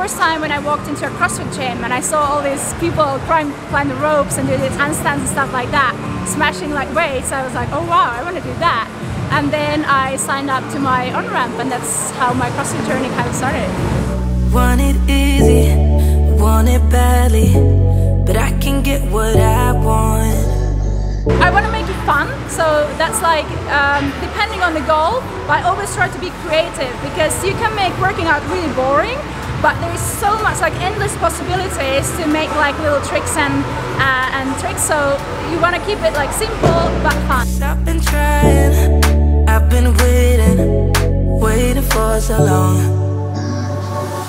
first time when I walked into a CrossFit gym and I saw all these people climb, climb the ropes and do these handstands and stuff like that, smashing like weights, I was like, oh wow, I want to do that. And then I signed up to my on-ramp and that's how my CrossFit journey kind of started. Want it easy, want it badly, but I can get what I want. I want to make it fun, so that's like um, depending on the goal. But I always try to be creative because you can make working out really boring, but there is so much like endless possibilities to make like little tricks and uh, and tricks. So you want to keep it like simple but fun. I've been trying, I've been waiting, waiting for so long.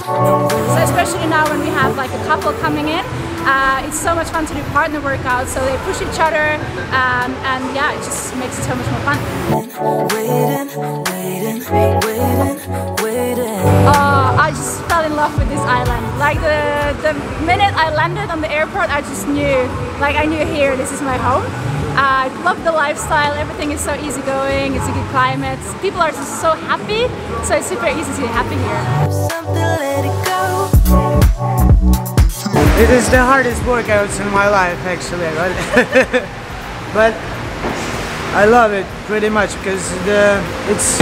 So especially now when we have like a couple coming in, uh, it's so much fun to do partner workouts. So they push each other, um, and yeah, it just makes it so much more fun. Waiting, waiting, waiting, island. Like the the minute I landed on the airport, I just knew, like I knew here, this is my home. I love the lifestyle. Everything is so easygoing. It's a good climate. People are just so happy. So it's super easy to be happy here. It is the hardest workouts in my life actually, but, but I love it pretty much because the it's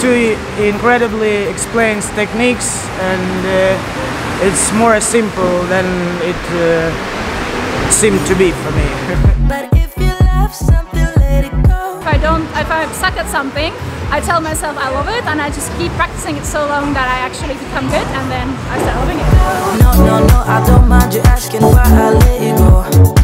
too incredibly explains techniques and uh, it's more simple than it uh, seemed to be for me. But if you love something, let it go. If I don't, if I suck at something, I tell myself I love it and I just keep practicing it so long that I actually become good and then I start loving it. No, no, no, I don't mind you asking why I let you go. It's just.